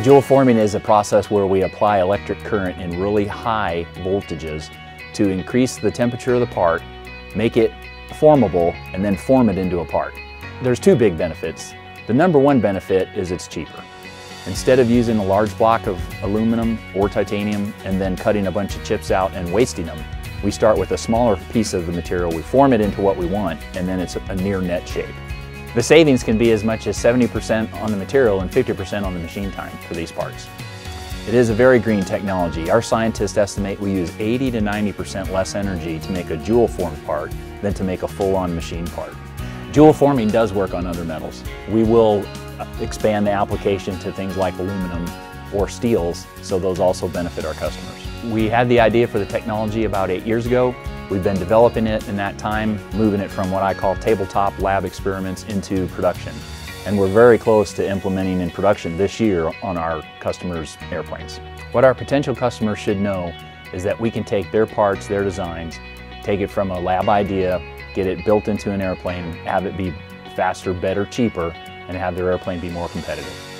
Joule forming is a process where we apply electric current in really high voltages to increase the temperature of the part, make it formable, and then form it into a part. There's two big benefits. The number one benefit is it's cheaper. Instead of using a large block of aluminum or titanium and then cutting a bunch of chips out and wasting them, we start with a smaller piece of the material, we form it into what we want, and then it's a near net shape. The savings can be as much as 70% on the material and 50% on the machine time for these parts. It is a very green technology. Our scientists estimate we use 80 to 90% less energy to make a Joule formed part than to make a full-on machine part. Joule forming does work on other metals. We will expand the application to things like aluminum or steels, so those also benefit our customers. We had the idea for the technology about eight years ago. We've been developing it in that time, moving it from what I call tabletop lab experiments into production. And we're very close to implementing in production this year on our customers' airplanes. What our potential customers should know is that we can take their parts, their designs, take it from a lab idea, get it built into an airplane, have it be faster, better, cheaper, and have their airplane be more competitive.